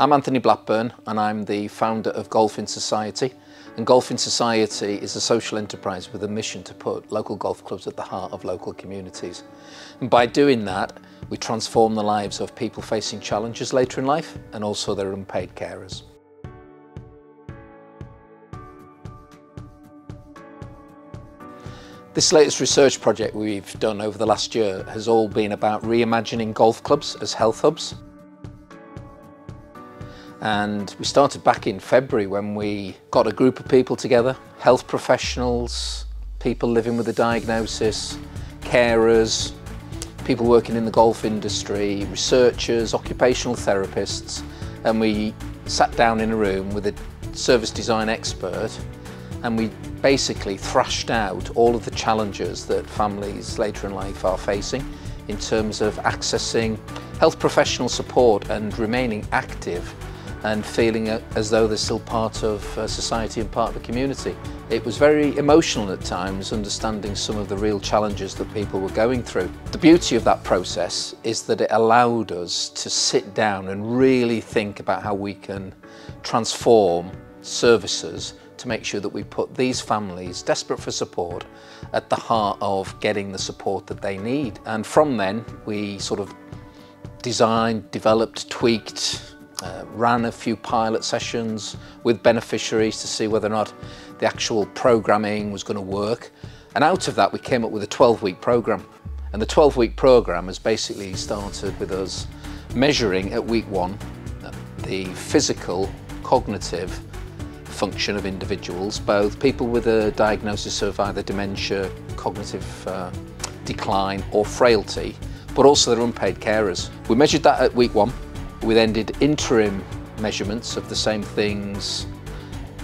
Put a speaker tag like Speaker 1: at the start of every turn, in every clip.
Speaker 1: I'm Anthony Blackburn and I'm the founder of Golf in Society. And Golf in Society is a social enterprise with a mission to put local golf clubs at the heart of local communities. And by doing that, we transform the lives of people facing challenges later in life and also their unpaid carers. This latest research project we've done over the last year has all been about reimagining golf clubs as health hubs and we started back in February when we got a group of people together, health professionals, people living with a diagnosis, carers, people working in the golf industry, researchers, occupational therapists, and we sat down in a room with a service design expert and we basically thrashed out all of the challenges that families later in life are facing in terms of accessing health professional support and remaining active and feeling as though they're still part of uh, society and part of the community. It was very emotional at times, understanding some of the real challenges that people were going through. The beauty of that process is that it allowed us to sit down and really think about how we can transform services to make sure that we put these families desperate for support at the heart of getting the support that they need. And from then, we sort of designed, developed, tweaked, uh, ran a few pilot sessions with beneficiaries to see whether or not the actual programming was going to work. And out of that, we came up with a 12-week program. And the 12-week program has basically started with us measuring at week one the physical, cognitive function of individuals, both people with a diagnosis of either dementia, cognitive uh, decline or frailty, but also their unpaid carers. We measured that at week one we then did interim measurements of the same things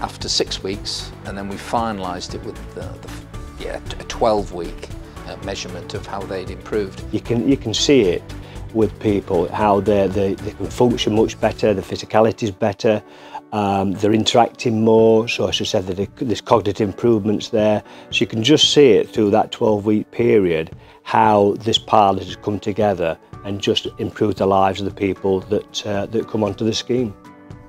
Speaker 1: after six weeks, and then we finalised it with the, the, yeah, a 12-week uh, measurement of how they'd improved.
Speaker 2: You can, you can see it with people, how they, they, they can function much better, the physicality is better, um, they're interacting more, so as I said, there's cognitive improvements there. So you can just see it through that 12-week period, how this pilot has come together and just improved the lives of the people that, uh, that come onto the scheme.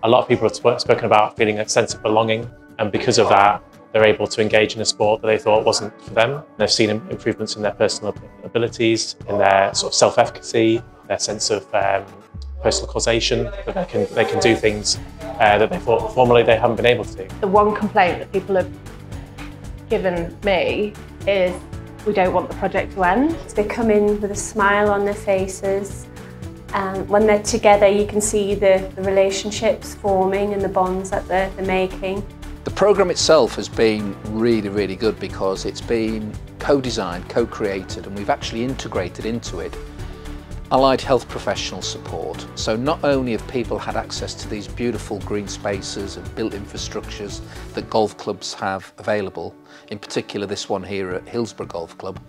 Speaker 3: A lot of people have spoken about feeling a sense of belonging and because of that they're able to engage in a sport that they thought wasn't for them. They've seen improvements in their personal abilities, in their sort of self-efficacy, their sense of um, personal causation, that they can, they can do things uh, that they thought formerly they haven't been able to do.
Speaker 4: The one complaint that people have given me is we don't want the project to end.
Speaker 5: They come in with a smile on their faces. Um, when they're together, you can see the, the relationships forming and the bonds that they're, they're making.
Speaker 1: The programme itself has been really, really good because it's been co-designed, co-created, and we've actually integrated into it allied health professional support. So not only have people had access to these beautiful green spaces and built infrastructures that golf clubs have available, in particular this one here at Hillsborough Golf Club,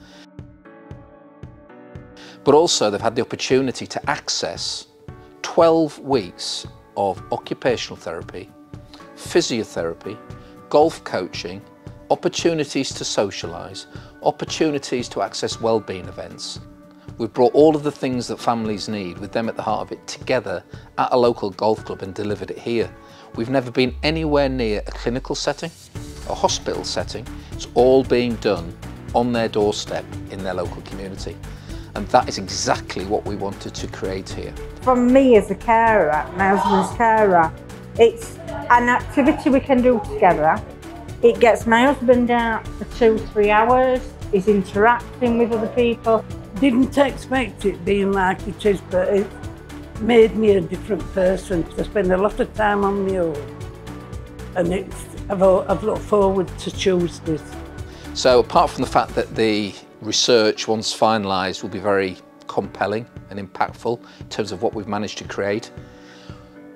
Speaker 1: but also they've had the opportunity to access 12 weeks of occupational therapy, physiotherapy, golf coaching, opportunities to socialise, opportunities to access wellbeing events, We've brought all of the things that families need with them at the heart of it together at a local golf club and delivered it here. We've never been anywhere near a clinical setting, a hospital setting. It's all being done on their doorstep in their local community. And that is exactly what we wanted to create here.
Speaker 6: From me as a carer, my husband's carer, it's an activity we can do together. It gets my husband out for two, three hours. He's interacting with other people.
Speaker 7: Didn't expect it being like it is, but it made me a different person. I spend a lot of time on my own, and it's, I've, I've looked forward to choose this.
Speaker 1: So apart from the fact that the research, once finalised, will be very compelling and impactful in terms of what we've managed to create,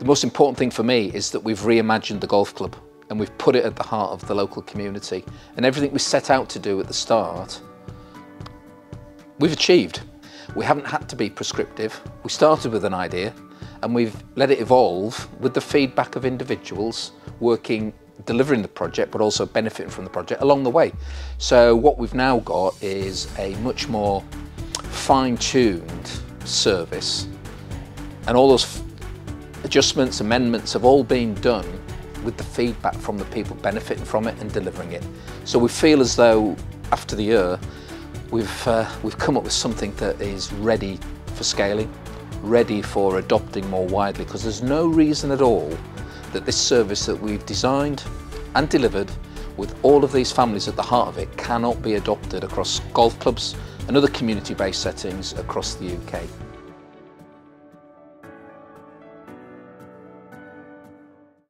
Speaker 1: the most important thing for me is that we've reimagined the golf club and we've put it at the heart of the local community. And everything we set out to do at the start we've achieved. We haven't had to be prescriptive. We started with an idea and we've let it evolve with the feedback of individuals working, delivering the project, but also benefiting from the project along the way. So what we've now got is a much more fine-tuned service and all those adjustments, amendments have all been done with the feedback from the people benefiting from it and delivering it. So we feel as though after the year, we've, uh, we've come up with something that is ready for scaling, ready for adopting more widely, because there's no reason at all that this service that we've designed and delivered with all of these families at the heart of it cannot be adopted across golf clubs and other community-based settings across the UK.